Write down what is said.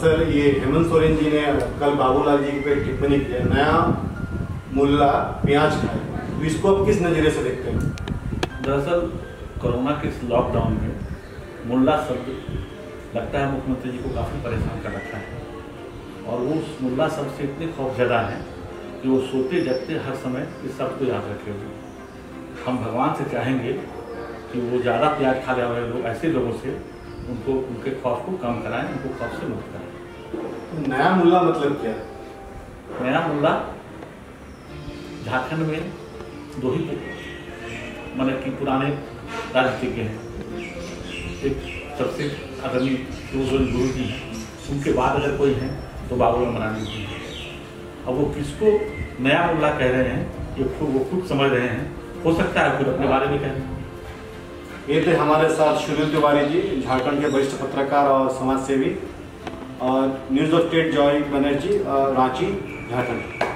Sir, ये हेमंत सोरेन जी ने कल बाबूलाल जी पे टिप्पणी की नया मुल्ला प्याज खाए तो इसको आप किस नज़रिए से देखते हैं? दरअसल, कोरोना के इस लॉकडाउन में मुल्ला शब्द लगता है मुख्यमंत्री जी को काफ़ी परेशान कर रखा है। और वो उस मुल्ला शब्द से इतने खौफजदा हैं कि वो सोते जगते हर समय इस शब्द को याद रखे हुए हम भगवान से चाहेंगे कि वो ज़्यादा प्याज खा रहे लोग ऐसे लोगों से उनको उनके खौफ को कम कराएँ उनको खौफ से मुक्त कराएँ। तो नया मुल्ला मतलब क्या? है नया मुल्ला झारखंड में दो ही मतलब कि पुराने राजनीतिज्ञ हैं। एक सबसे आदरणीय गुरु जी हैं उनके बाद अगर कोई हैं तो बाबूलाल मरानी जी हैं। अब वो किसको नया मुल्ला कह रहे हैं ये खुद वो खुद समझ रहे हैं। हो सकता है खुद अपने बारे में कहें। ये थे हमारे साथ सुनील तिवारी जी, झारखंड के वरिष्ठ पत्रकार और समाज सेवी और news of state Joy Banerjee Ranchi, Jharkhand.